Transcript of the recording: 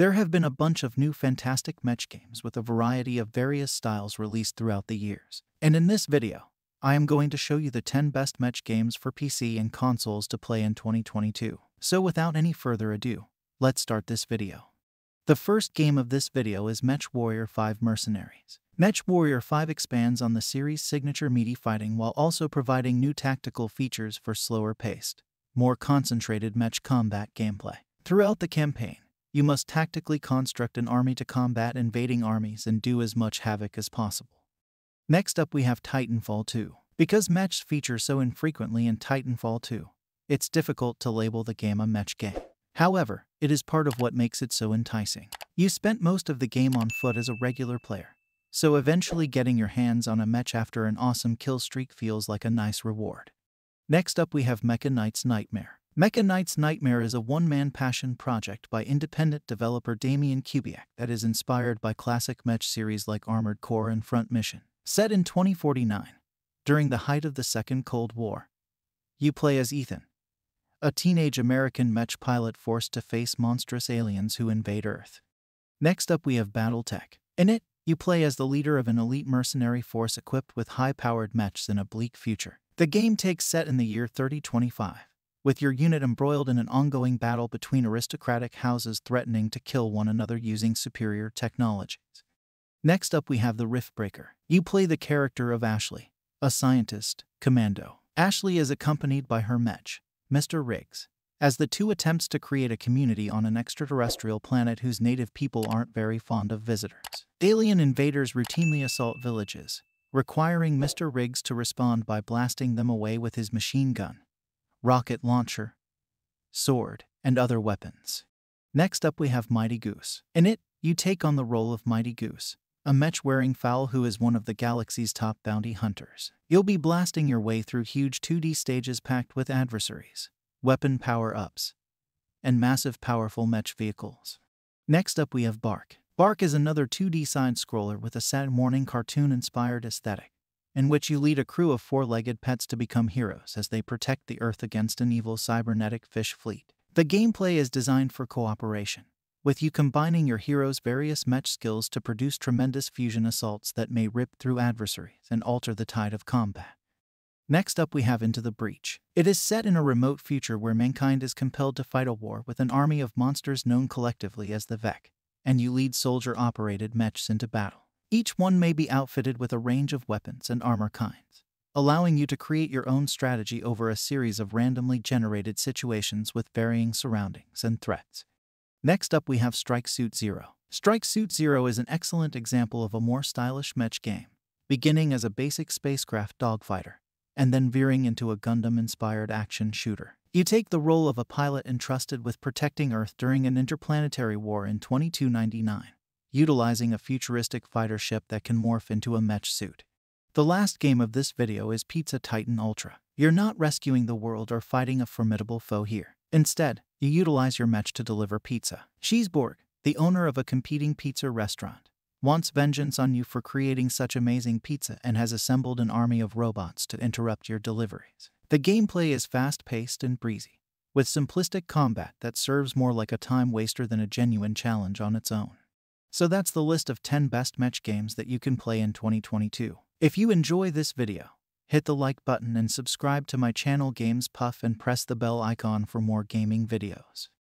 There have been a bunch of new fantastic mech games with a variety of various styles released throughout the years. And in this video, I am going to show you the 10 best mech games for PC and consoles to play in 2022. So without any further ado, let's start this video. The first game of this video is Mech Warrior 5 Mercenaries. MechWarrior 5 expands on the series' signature meaty fighting while also providing new tactical features for slower paced, more concentrated mech combat gameplay. Throughout the campaign, you must tactically construct an army to combat invading armies and do as much havoc as possible. Next up we have Titanfall 2. Because mechs feature so infrequently in Titanfall 2, it's difficult to label the game a mech game. However, it is part of what makes it so enticing. You spent most of the game on foot as a regular player, so eventually getting your hands on a mech after an awesome kill streak feels like a nice reward. Next up we have Mecha Knight's Nightmare. Mecha Knight's Nightmare is a one-man passion project by independent developer Damian Kubiak that is inspired by classic mech series like Armored Core and Front Mission. Set in 2049, during the height of the Second Cold War, you play as Ethan, a teenage American mech pilot forced to face monstrous aliens who invade Earth. Next up we have Battletech. In it, you play as the leader of an elite mercenary force equipped with high-powered mechs in a bleak future. The game takes set in the year 3025, with your unit embroiled in an ongoing battle between aristocratic houses threatening to kill one another using superior technologies. Next up we have the Riftbreaker. You play the character of Ashley, a scientist, commando. Ashley is accompanied by her mech, Mr. Riggs, as the two attempts to create a community on an extraterrestrial planet whose native people aren't very fond of visitors. Alien invaders routinely assault villages, requiring Mr. Riggs to respond by blasting them away with his machine gun, rocket launcher, sword, and other weapons. Next up we have Mighty Goose. In it, you take on the role of Mighty Goose, a mech-wearing fowl who is one of the galaxy's top bounty hunters. You'll be blasting your way through huge 2D stages packed with adversaries, weapon power-ups, and massive powerful mech vehicles. Next up we have B.ARK. B.ARK is another 2D side-scroller with a sad morning cartoon-inspired aesthetic, in which you lead a crew of four-legged pets to become heroes as they protect the Earth against an evil cybernetic fish fleet. The gameplay is designed for cooperation, with you combining your hero's various mech skills to produce tremendous fusion assaults that may rip through adversaries and alter the tide of combat. Next up we have Into the Breach. It is set in a remote future where mankind is compelled to fight a war with an army of monsters known collectively as the Vek, and you lead soldier-operated mechs into battle. Each one may be outfitted with a range of weapons and armor kinds, allowing you to create your own strategy over a series of randomly generated situations with varying surroundings and threats. Next up we have Strike Suit Zero. Strike Suit Zero is an excellent example of a more stylish mech game, beginning as a basic spacecraft dogfighter and then veering into a Gundam-inspired action shooter. You take the role of a pilot entrusted with protecting Earth during an interplanetary war in 2299, utilizing a futuristic fighter ship that can morph into a mech suit. The last game of this video is Pizza Titan Ultra. You're not rescuing the world or fighting a formidable foe here. Instead, you utilize your mech to deliver pizza. Cheeseborg, the owner of a competing pizza restaurant, wants vengeance on you for creating such amazing pizza and has assembled an army of robots to interrupt your deliveries. The gameplay is fast-paced and breezy, with simplistic combat that serves more like a time waster than a genuine challenge on its own. So that's the list of 10 best mech games that you can play in 2022. If you enjoy this video, hit the like button and subscribe to my channel Games Puff and press the bell icon for more gaming videos.